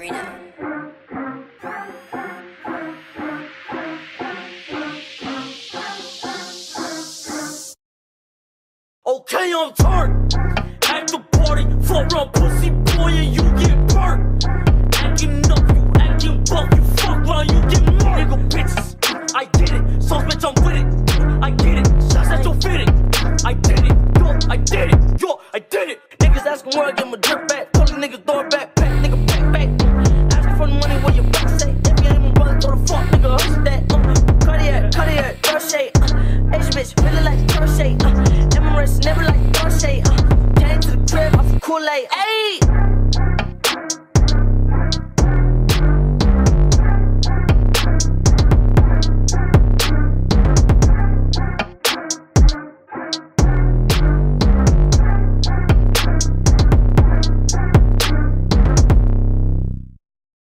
Okay, I'm turned. At the party, for a pussy boy, and you get burnt. Acting up, you acting buff, you fuck while you get murdered. Nigga, bitches, I did it. Sauce, bitch, I'm with it. I get it. Shots don't fit it. I did it. Yo, I did it. Yo, I did it. Niggas asking where I get my drip at. Fuck the niggas throw it back. back. Kool-Aid. Hey!